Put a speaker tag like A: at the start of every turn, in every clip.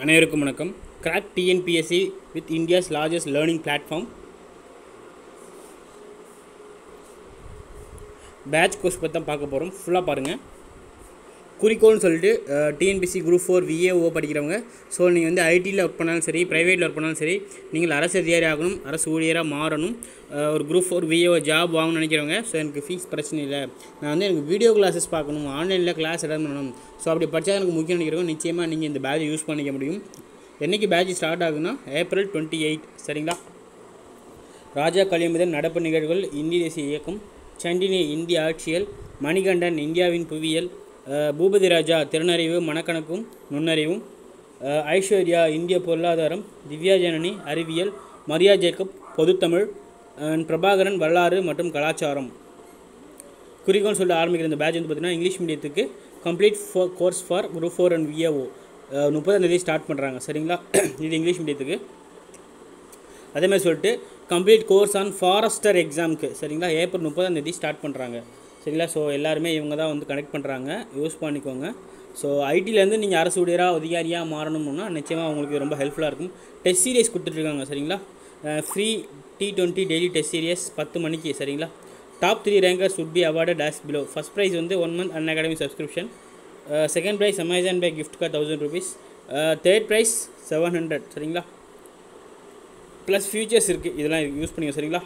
A: அனைவருக்கும் வணக்கம். Crack TNPSC with India's largest learning platform batch course பற்றி தான் பார்க்க போகிறோம் ஃபுல்லாக பாருங்கள் குறிக்கோள்னு சொல்லிட்டு டிஎன்பிசி குரூப் ஃபோர் விஏஓ படிக்கிறவங்க. ஸோ நீங்கள் வந்து ஐடியில் ஒர்க் பண்ணாலும் சரி ப்ரைவேட்டில் ஒர்க் பண்ணாலும் சரி நீங்கள் அரசு அதிகாரி ஆகணும் அரசு ஊழியராக மாறணும். ஒரு குரூப் ஃபோர் விஏஓ ஜாப் வாங்கணும்னு நினைக்கிறவங்க ஸோ எனக்கு ஃபீஸ் பிரச்சனை இல்லை. நான் வந்து எனக்கு வீடியோ கிளாஸஸ் பார்க்கணும் ஆன்லைனில் கிளாஸ் அட்டன் பண்ணணும். ஸோ அப்படி படித்தா எனக்கு முக்கியம் நினைக்கிறவங்க நிச்சயமாக நீங்கள் இந்த பேட்ச் யூஸ் பண்ணிக்க முடியும். என்றைக்கு பேட்ச் ஸ்டார்ட் ஆகுதுன்னா ஏப்ரல் டுவெண்ட்டி எயிட் சரிங்களா? ராஜா கலியமுதன் நடப்பு நிகழ்வுகள் இந்திய தேசிய இயக்கம் சண்டினி இந்திய ஆட்சியல் மணிகண்டன் இந்தியாவின் புவியியல் பூபதி ராஜா திறனறிவு மனக்கணக்கும் நுண்ணறிவும் ஐஸ்வர்யா இந்திய பொருளாதாரம் திவ்யா ஜனனி அறிவியல் மரியா ஜேக்கப் பொதுத்தமிழ் பிரபாகரன் வரலாறு மற்றும் கலாச்சாரம். குறிக்கோள் சொல்ல ஆரம்பிக்கிற இந்த பேட்ச் வந்து பார்த்திங்கன்னா English மீடியத்துக்கு complete for course for group four and VAO முப்பதாம் தேதி ஸ்டார்ட் பண்ணுறாங்க சரிங்களா? இது இங்கிலீஷ் மீடியத்துக்கு. அதேமாதிரி சொல்லிட்டு கம்ப்ளீட் கோர்ஸ் ஆன் ஃபாரஸ்டர் எக்ஸாமுக்கு சரிங்களா? ஏப்ரல் முப்பதாம் தேதி ஸ்டார்ட் பண்ணுறாங்க சரிங்களா? ஸோ எல்லாருமே இவங்க தான் வந்து கனெக்ட் பண்ணுறாங்க யூஸ் பண்ணிக்கோங்க. ஸோ ஐடியிலேருந்து நீங்கள் அரசு ஊழியராக அதிகாரியாக மாறணும்னா நிச்சயமாக உங்களுக்கு ரொம்ப ஹெல்ப்ஃபுல்லாக இருக்கும். டெஸ்ட் சீரியஸ் கொடுத்துட்ருக்காங்க சரிங்களா? Free T twenty daily test series பத்து மணிக்கு சரிங்களா? Top three ranker should be award dash below first prize வந்து one month Unacademy subscription second prize Amazon pay gift card thousand rupees third prize seven hundred சரிங்களா? Plus features இருக்குது இதெல்லாம் use பண்ணிக்கோ சரிங்களா?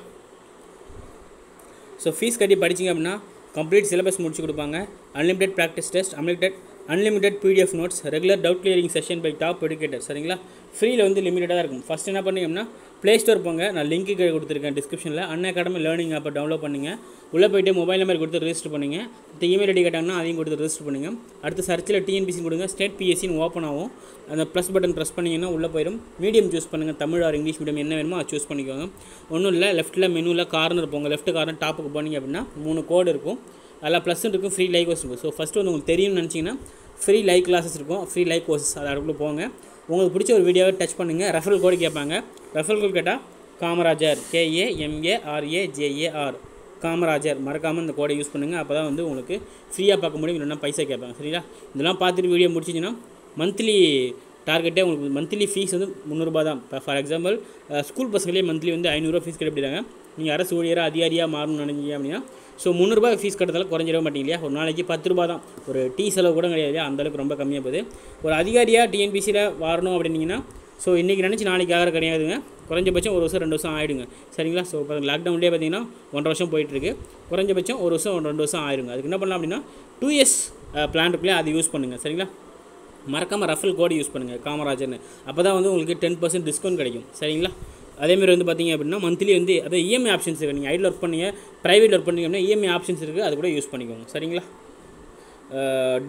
A: So fees கட்டி படிச்சிங்க அப்படின்னா complete syllabus முடிச்சு கொடுப்பாங்க. Unlimited practice test unlimited unlimited PDF notes regular doubt clearing session by top educator சரிங்களா? ஃப்ரீயில் வந்து லிமிட்டடாக இருக்கும். ஃபஸ்ட் என்ன பண்ணிங்கன்னா ப்ளே ஸ்டோர் போங்க. நான் லிங்க்கு கொடுத்துருக்கேன் டிஸ்கிரிப்ஷனில் அன் அகாடமி லேர்னிங் ஆப்பை டவுன்லோட் பண்ணுங்க. உள்ளே போயிட்டு மொபைல் நம்பர் கொடுத்து ரெஜிஸ்டர் பண்ணுங்க. இந்த இமெயில் ஐடி கேட்டாங்கன்னா அதையும் கொடுத்து ரெஜிஸ்டர் பண்ணுங்க. அடுத்து சர்ச்சில் டிஎன்பிசி கொடுங்க. ஸ்டேட் பிஎஸ்சின்னு ஓப்பன் ஆகும். அந்த ப்ளஸ் பட்டன் ப்ரெஸ் பண்ணிங்கன்னா உள்ளே போயிடும். மீடியம் சூஸ் பண்ணுங்கள் தமிழ் ஆர் இங்கிலீஷ் மீடியம் என்ன வேணுமோ அதை சூஸ் பண்ணிக்கோங்க. ஒன்றும் இல்லை லெஃப்ட்டில் மெனுவில் கார்னர் போங்க. லெஃப்ட் கார்னர் டாப்புக்கு போனீங்க அப்படின்னா மூணு கோடு இருக்கும். அதில் ப்ளஸ் இருக்கும் ஃப்ரீ லைக் கோர்ஸ் இருக்கும். ஸோ ஃபஸ்ட்டு வந்து உங்களுக்கு தெரியும்னு நினச்சிங்கன்னா ஃப்ரீ லைக் கிளாஸஸ் இருக்கும். ஃப்ரீ லைக் கோர்ஸஸ் அது அதுக்குள்ளே போங்க. உங்களுக்கு பிடிச்ச ஒரு வீடியோவை டச் பண்ணுங்கள் ரெஃபரல் கோடு கேட்பாங்க. ரெஃபரல் கோட் கேட்டால் Kamarajar KA MA JAR Kamarajar மறக்காமல் இந்த கோடை யூஸ் பண்ணுங்கள் அப்போ தான் வந்து உங்களுக்கு ஃப்ரீயாக பார்க்க முடியும். இல்லைன்னா பைசா கேட்பாங்க. சரிங்களா? இதெல்லாம் பார்த்துட்டு வீடியோ முடிச்சிங்கன்னா மந்த்லி டார்கெட்டே உங்களுக்கு மந்த்லி ஃபீஸ் வந்து முந்நூறுரூபா தான். இப்போ ஃபார் எக்ஸாம்பிள் ஸ்கூல் பசங்களே மந்த்லி வந்து ஐநூறுரூவா ஃபீஸ் கட்டிடுறாங்க நீங்கள் அரசு ஊழியராக அதிகாரியாக மாறணும்னு நினைஞ்சீங்க அப்படின்னா ஸோ முந்நூறுபா ஃபீஸ் கட்டுறதால குறைஞ்சிட மாட்டீங்க இல்லையா? ஒரு நாளைக்கு பத்து ரூபா தான். ஒரு டீ செலவு கூட கிடையாது இல்லையா? அந்தளவுக்கு ரொம்ப கம்மியாக போகுது. ஒரு அதிகாரியாக டிஎன்பிசியில் வரணும் அப்படின்னீங்கன்னா ஸோ இன்றைக்கி நினச்சி நாளைக்கு ஆகிற கிடையாதுங்க. குறைஞ்சபட்சம் ஒரு வருஷம் ரெண்டு வருஷம் ஆகிடுங்க சரிங்களா? ஸோ இப்போ லாக்டவுன்லேயே பார்த்தீங்கன்னா ஒன்றரை வருஷம் போயிட்டுருக்கு. குறைஞ்சபட்சம் ஒரு வருஷம் ரெண்டு வருஷம் ஆயிடுங்க அதுக்கு என்ன பண்ணலாம் அப்படின்னா டூ இயர்ஸ் பிளான் இருக்குள்ளே அதை யூஸ் பண்ணுங்கள் சரிங்களா? மறக்காமல் ரஃபல் கோடு யூஸ் பண்ணுங்கள் காமராஜர்னு. அப்போ தான் வந்து உங்களுக்கு டென் பர்சன்ட் டிஸ்கவுண்ட் கிடைக்கும். சரிங்களா? அதேமாதிரி வந்து பார்த்தீங்க அப்படின்னா மந்த்லி வந்து அதாவது இஎம்ஐ ஆப்ஷன்ஸ் இருக்குது நீங்கள் ஐடியில் ஒர்க் பண்ணீங்க ப்ரைவேட்டில் ஒர்க் பண்ணீங்க அப்படின்னா இஎம்ஐ ஆப்ஷன்ஸ் இருக்குது அது கூட யூஸ் பண்ணிக்கோங்க. சரிங்களா?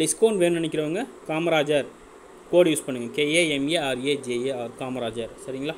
A: டிஸ்கவுண்ட் வேணும்னு நினைக்கிறவங்க காமராஜர் கோடு யூஸ் பண்ணுங்கள் ஆர்ஏஜேஏ ஆர் காமராஜர். சரிங்களா?